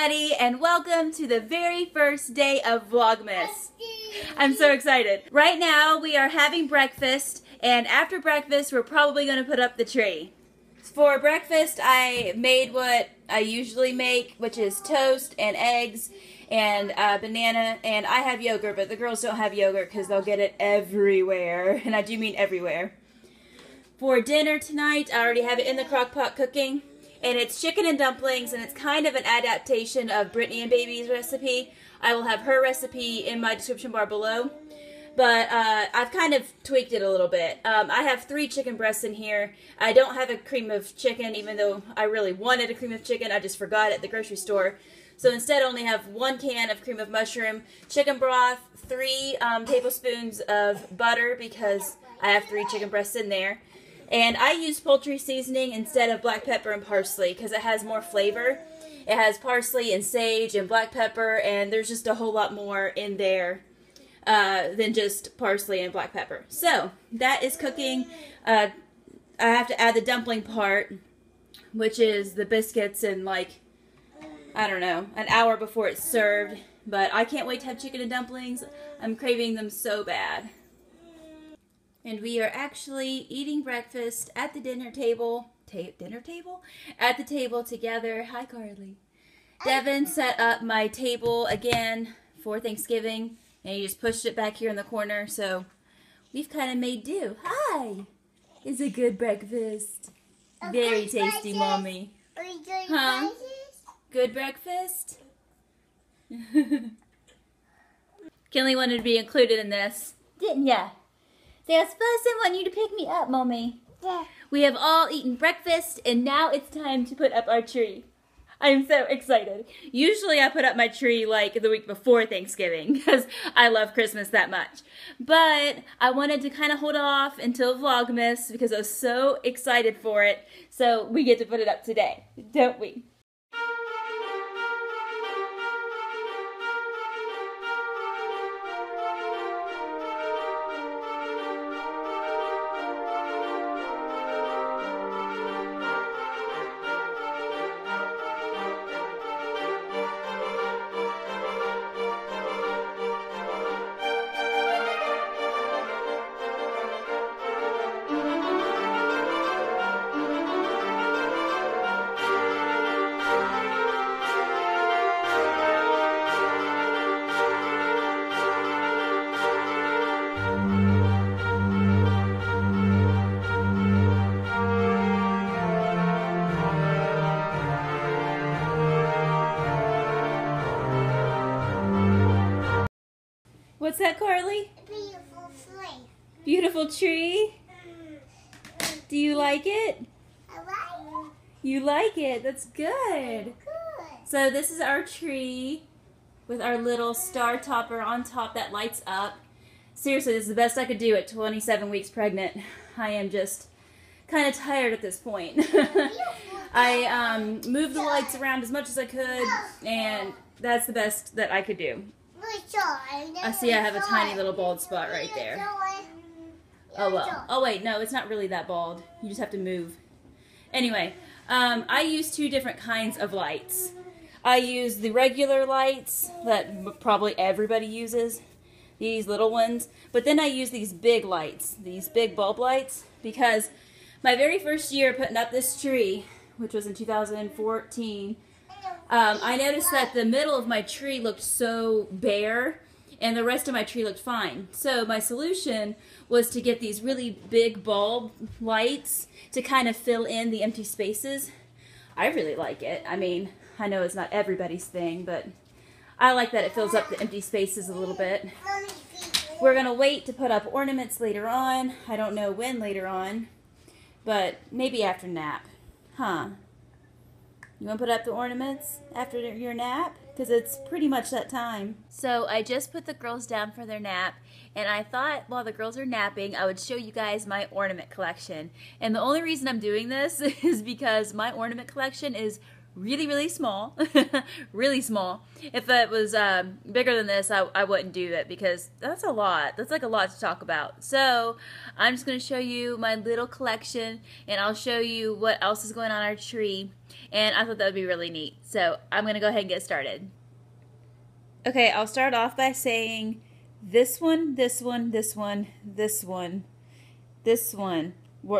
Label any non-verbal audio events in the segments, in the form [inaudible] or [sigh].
everybody, and welcome to the very first day of Vlogmas. I'm so excited. Right now, we are having breakfast, and after breakfast, we're probably going to put up the tree. For breakfast, I made what I usually make, which is toast and eggs and uh, banana, and I have yogurt, but the girls don't have yogurt because they'll get it everywhere, [laughs] and I do mean everywhere. For dinner tonight, I already have it in the crock pot cooking and it's chicken and dumplings, and it's kind of an adaptation of Britney and Baby's recipe. I will have her recipe in my description bar below. But uh, I've kind of tweaked it a little bit. Um, I have three chicken breasts in here. I don't have a cream of chicken, even though I really wanted a cream of chicken. I just forgot at the grocery store. So instead, I only have one can of cream of mushroom, chicken broth, three um, tablespoons of butter because I have three chicken breasts in there. And I use poultry seasoning instead of black pepper and parsley because it has more flavor. It has parsley and sage and black pepper, and there's just a whole lot more in there uh, than just parsley and black pepper. So that is cooking. Uh, I have to add the dumpling part, which is the biscuits and like, I don't know, an hour before it's served. But I can't wait to have chicken and dumplings. I'm craving them so bad. And we are actually eating breakfast at the dinner table. Ta dinner table? At the table together. Hi, Karlie. Devin set up my table again for Thanksgiving, and he just pushed it back here in the corner, so we've kind of made do. Hi! It's a good breakfast. Very tasty, Mommy. Huh? Good breakfast? [laughs] Kinley wanted to be included in this, didn't ya? There's Fussy want you to pick me up, Mommy. Yeah. We have all eaten breakfast, and now it's time to put up our tree. I'm so excited. Usually I put up my tree like the week before Thanksgiving [laughs] because I love Christmas that much. But I wanted to kind of hold off until Vlogmas because I was so excited for it. So we get to put it up today, don't we? What's that, Karlie? Beautiful flame. Beautiful tree? Do you like it? I like it. You like it. That's good. Good. So this is our tree with our little star topper on top that lights up. Seriously, this is the best I could do at 27 weeks pregnant. I am just kind of tired at this point. [laughs] I um, moved the lights around as much as I could, and that's the best that I could do. I see I have a tiny little bald spot right there. Oh well. Oh wait, no, it's not really that bald. You just have to move. Anyway, um, I use two different kinds of lights. I use the regular lights that probably everybody uses, these little ones. But then I use these big lights, these big bulb lights, because my very first year putting up this tree, which was in 2014, um, I noticed that the middle of my tree looked so bare and the rest of my tree looked fine. So my solution was to get these really big bulb lights to kind of fill in the empty spaces. I really like it. I mean, I know it's not everybody's thing, but I like that it fills up the empty spaces a little bit. We're going to wait to put up ornaments later on. I don't know when later on, but maybe after nap. Huh? You want to put up the ornaments after your nap? Because it's pretty much that time. So I just put the girls down for their nap, and I thought while the girls are napping, I would show you guys my ornament collection. And the only reason I'm doing this [laughs] is because my ornament collection is really, really small. [laughs] really small. If it was um, bigger than this, I, I wouldn't do it because that's a lot. That's like a lot to talk about. So I'm just going to show you my little collection and I'll show you what else is going on our tree. And I thought that would be really neat. So I'm going to go ahead and get started. Okay, I'll start off by saying this one, this one, this one, this one, this one,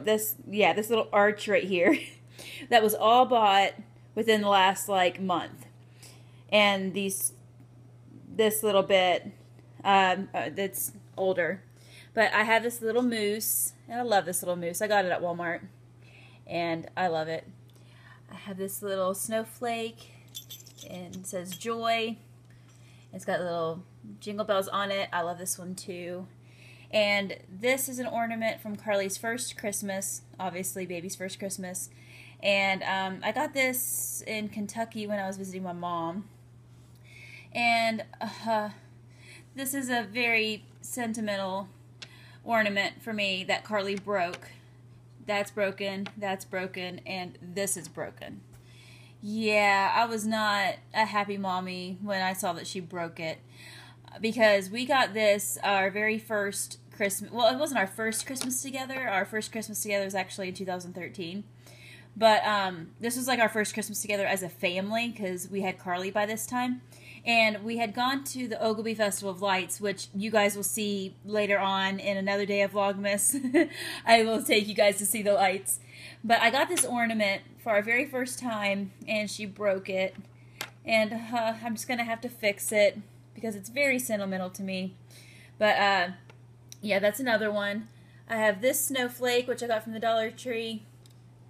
this, yeah, this little arch right here. [laughs] that was all bought within the last like month. And these, this little bit, um, uh, that's older. But I have this little moose, and I love this little moose. I got it at Walmart, and I love it. I have this little snowflake, and it says joy. It's got little jingle bells on it. I love this one too. And this is an ornament from Karlie's first Christmas, obviously baby's first Christmas. And um, I got this in Kentucky when I was visiting my mom. And uh, this is a very sentimental ornament for me that Karlie broke. That's broken, that's broken, and this is broken. Yeah, I was not a happy mommy when I saw that she broke it. Because we got this our very first Christmas. Well, it wasn't our first Christmas together. Our first Christmas together was actually in 2013. But um, this was like our first Christmas together as a family because we had Karlie by this time. And we had gone to the Oglebay Festival of Lights, which you guys will see later on in another day of Vlogmas. [laughs] I will take you guys to see the lights. But I got this ornament for our very first time, and she broke it. And uh, I'm just going to have to fix it because it's very sentimental to me. But uh, yeah, that's another one. I have this snowflake, which I got from the Dollar Tree.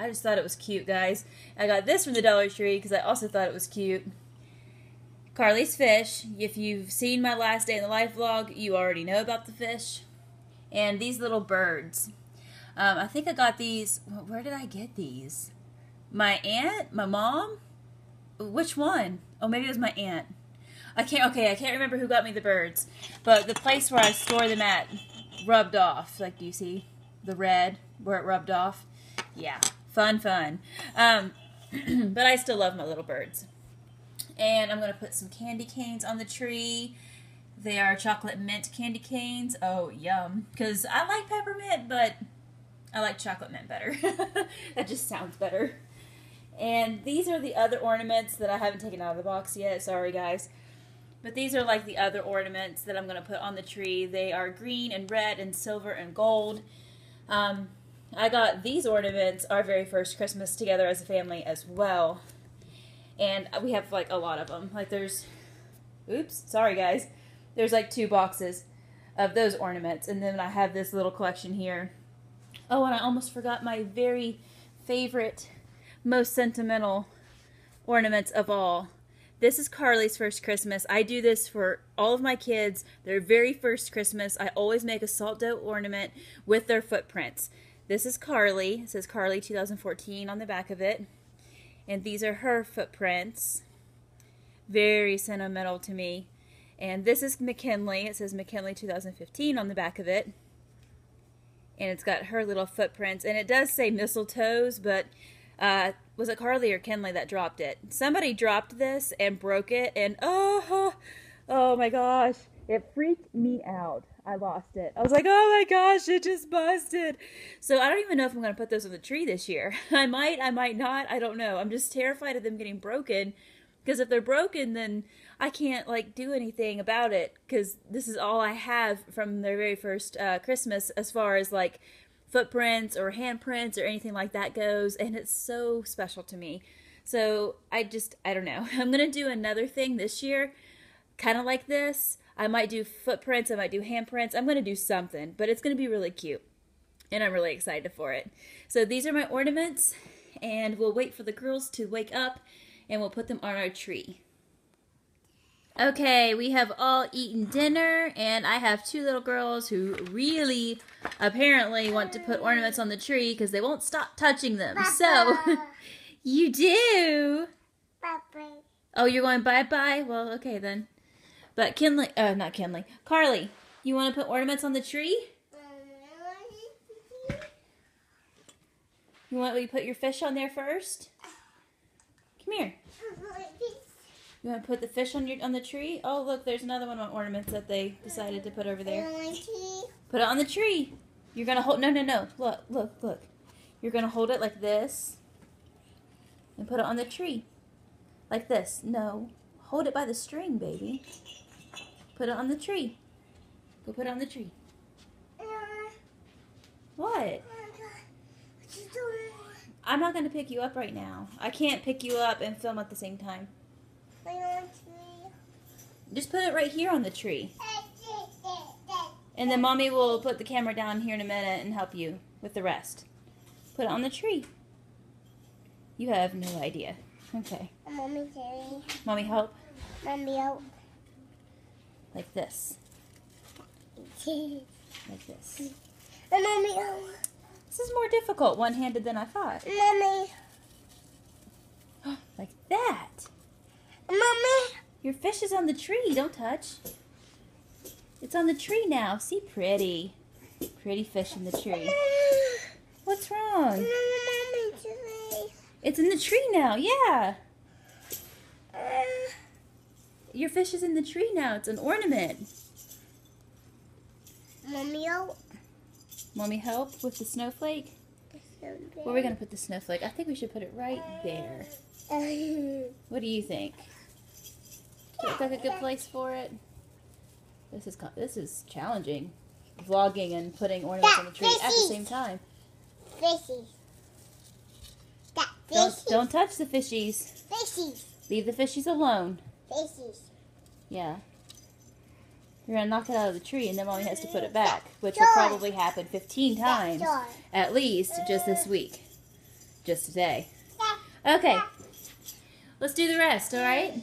I just thought it was cute, guys. I got this from the Dollar Tree because I also thought it was cute. Karlie's fish. If you've seen my last day in the life vlog, you already know about the fish. And these little birds. Um, I think I got these. Where did I get these? My aunt? My mom? Which one? Oh, maybe it was my aunt. I can't. Okay, I can't remember who got me the birds, but the place where I store them at rubbed off. Like, do you see the red where it rubbed off? Yeah. Fun, fun. Um, [clears throat] but I still love my little birds. And I'm going to put some candy canes on the tree. They are chocolate mint candy canes. Oh, yum. Because I like peppermint, but I like chocolate mint better. [laughs] that just sounds better. And these are the other ornaments that I haven't taken out of the box yet. Sorry, guys. But these are like the other ornaments that I'm going to put on the tree. They are green and red and silver and gold. Um, I got these ornaments our very first Christmas together as a family as well. And we have like a lot of them. Like there's, oops, sorry guys. There's like two boxes of those ornaments. And then I have this little collection here. Oh, and I almost forgot my very favorite, most sentimental ornaments of all. This is Karlie's first Christmas. I do this for all of my kids. Their very first Christmas. I always make a salt dough ornament with their footprints. This is Karlie. It says Karlie 2014 on the back of it. And these are her footprints. Very sentimental to me. And this is McKinley. It says McKinley 2015 on the back of it. And it's got her little footprints. And it does say mistletoes, but uh, was it Karlie or Kinley that dropped it? Somebody dropped this and broke it. And oh, oh my gosh. It freaked me out. I lost it. I was like, oh my gosh, it just busted. So I don't even know if I'm going to put those on the tree this year. [laughs] I might, I might not. I don't know. I'm just terrified of them getting broken. Because if they're broken, then I can't like do anything about it. Because this is all I have from their very first uh, Christmas as far as like footprints or handprints or anything like that goes. And it's so special to me. So I just, I don't know. [laughs] I'm going to do another thing this year, kind of like this I might do footprints, I might do handprints. I'm going to do something, but it's going to be really cute. And I'm really excited for it. So these are my ornaments, and we'll wait for the girls to wake up, and we'll put them on our tree. Okay, we have all eaten dinner, and I have two little girls who really apparently want to put ornaments on the tree because they won't stop touching them. So, [laughs] you do? Bye-bye. Oh, you're going bye-bye? Well, okay then. But Kinley, uh, not Kinley, Karlie, you want to put ornaments on the tree? You want me to put your fish on there first? Come here. You want to put the fish on your on the tree? Oh, look, there's another one of ornaments that they decided to put over there. Put it on the tree. You're gonna hold. No, no, no. Look, look, look. You're gonna hold it like this, and put it on the tree, like this. No, hold it by the string, baby. Put it on the tree. Go put it on the tree. What? I'm not gonna pick you up right now. I can't pick you up and film at the same time. Just put it right here on the tree. And then mommy will put the camera down here in a minute and help you with the rest. Put it on the tree. You have no idea. Okay. Mommy. Mommy help. Mommy, help. Like this. Like this. help. This is more difficult one-handed than I thought. Mommy, [gasps] like that. mommy. Your fish is on the tree. Don't touch. It's on the tree now. See, pretty. Pretty fish in the tree. What's wrong? Mommy, It's in the tree now. Yeah. Your fish is in the tree now. It's an ornament. Mommy, help. Mommy help with the snowflake? Where are we going to put the snowflake? I think we should put it right there. [laughs] What do you think? Look like a good place for it. This is this is challenging, vlogging and putting ornaments on the tree at the same time. Fishies. That Don't don't touch the fishies. Fishies. Leave the fishies alone. Fishies. Yeah. You're gonna knock it out of the tree, and then mommy has to put it back, which will probably happen 15 times at least just this mm-hmm. week, just today. Okay, let's do the rest. All right. Mm-hmm.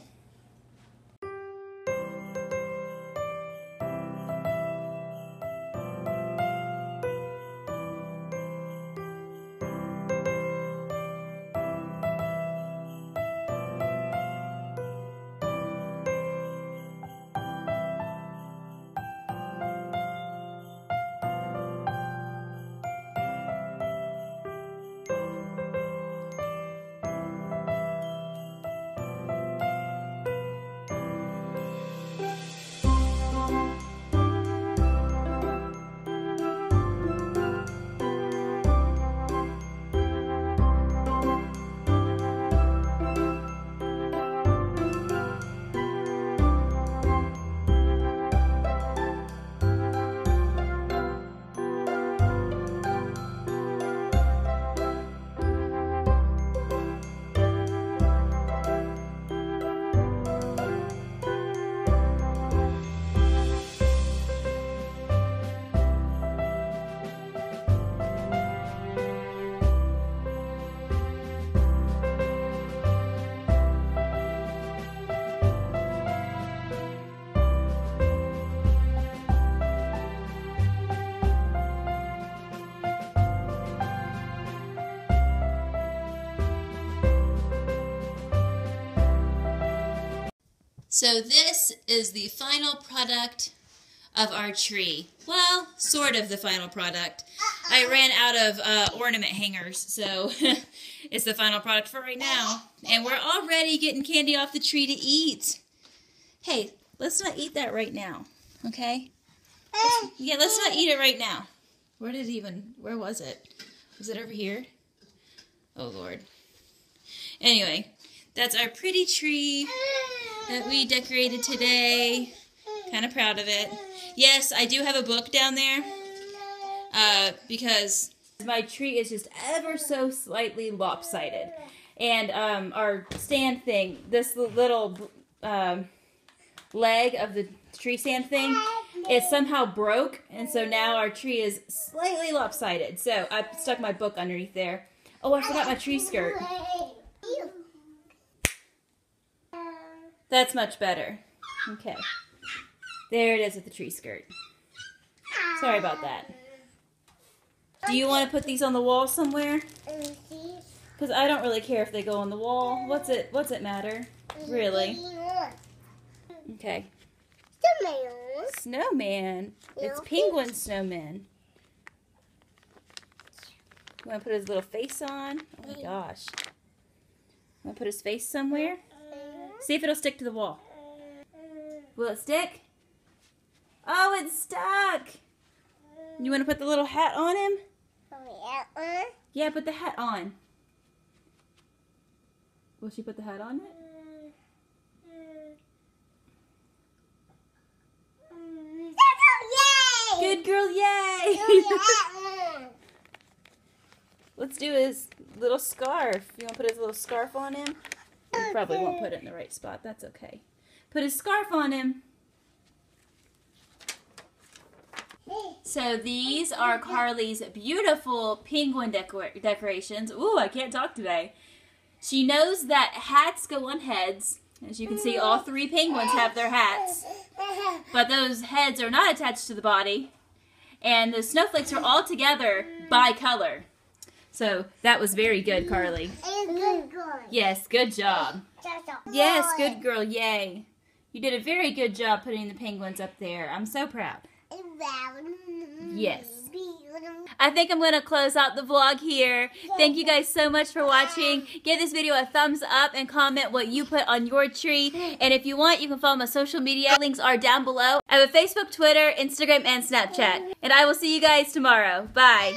So this is the final product of our tree. Well, sort of the final product. I ran out of uh, ornament hangers, so [laughs] it's the final product for right now. And we're already getting candy off the tree to eat. Hey, let's not eat that right now, okay? Yeah, let's not eat it right now. Where did it even, where was it? Was it over here? Oh, Lord. Anyway, that's our pretty tree that we decorated today. Kind of proud of it. Yes, I do have a book down there uh, because my tree is just ever so slightly lopsided. And um, our stand thing, this little um, leg of the tree stand thing, it somehow broke. And so now our tree is slightly lopsided. So I stuck my book underneath there. Oh, I forgot my tree skirt. That's much better. Okay. There it is with the tree skirt. Sorry about that. Do you want to put these on the wall somewhere? Because I don't really care if they go on the wall. What's it? What's it matter? Really? Okay. Snowman. Snowman. It's penguin snowman. You want to put his little face on? Oh my gosh. Want to put his face somewhere? See if it'll stick to the wall. Will it stick? Oh, it's stuck. You want to put the little hat on him? Yeah, put the hat on. Will she put the hat on it? Good girl! Yay! [laughs] Let's do his little scarf. You want to put his little scarf on him? You probably won't put it in the right spot. That's okay. Put a scarf on him. So these are Karlie's beautiful penguin decor- decorations. Ooh, I can't talk today. She knows that hats go on heads. As you can see, all three penguins have their hats. But those heads are not attached to the body. And the snowflakes are all together by color. So that was very good, Karlie. Good. Yes, good job. Yes, good girl. Yay. You did a very good job putting the penguins up there. I'm so proud. Yes. I think I'm going to close out the vlog here. Thank you guys so much for watching. Give this video a thumbs up and comment what you put on your tree. And if you want, you can follow my social media. Links are down below. I have a Facebook, Twitter, Instagram, and Snapchat. And I will see you guys tomorrow. Bye.